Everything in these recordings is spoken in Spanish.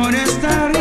amor estar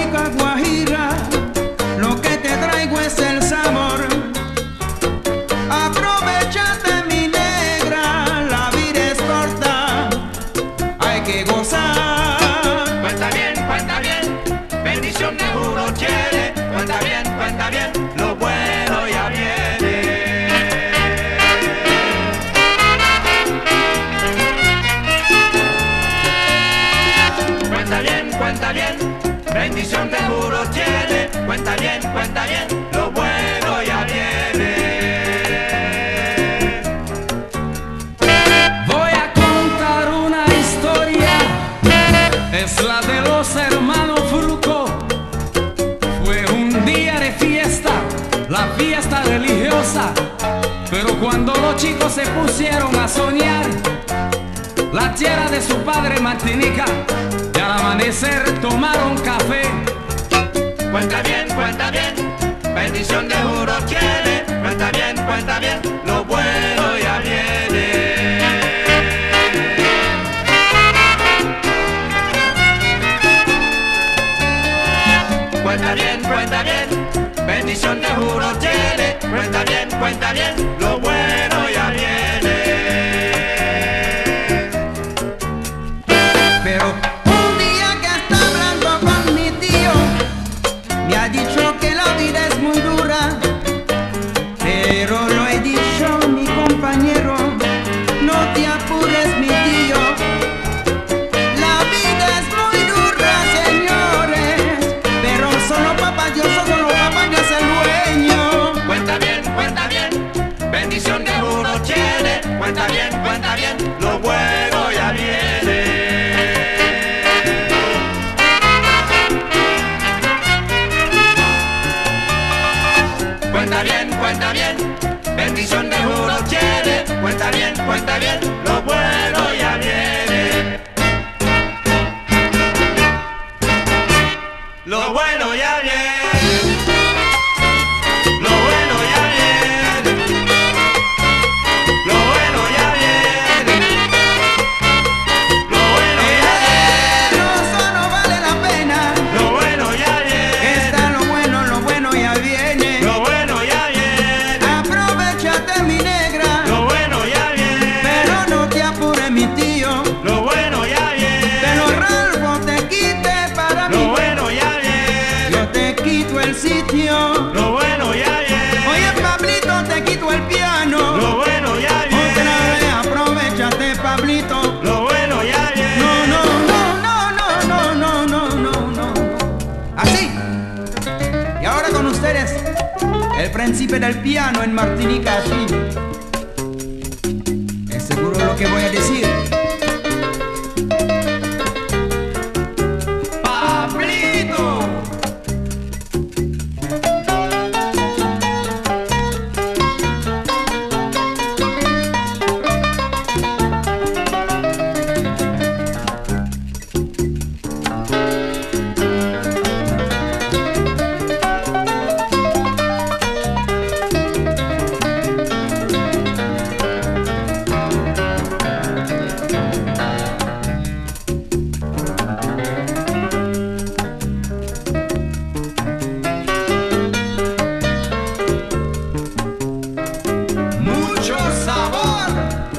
bendición de juro tiene, cuenta bien, cuenta bien, lo bueno ya viene. Voy a contar una historia, es la de los hermanos Fruco. Fue un día de fiesta, la fiesta religiosa, pero cuando los chicos se pusieron a soñar, la tierra de su padre Martinica, amanecer tomaron café. Cuenta bien, cuenta bien, bendición de juro tiene, cuenta bien, cuenta bien, lo bueno ya viene. Cuenta bien, cuenta bien, bendición de juro tiene, cuenta bien, cuenta bien, lo bueno Cuenta bien, cuenta bien, bendición de juro tiene, cuenta bien, cuenta bien, Lord, sitio. Lo bueno ya viene. Oye, Pablito, te quito el piano. Lo bueno ya Otra vez viene. aprovechate, Pablito. Lo bueno ya. No, no, no, no, no, no, no, no, no, no. Así. Y ahora con ustedes, el príncipe del piano en Martinica, así. Es seguro lo que voy a decir. sabor.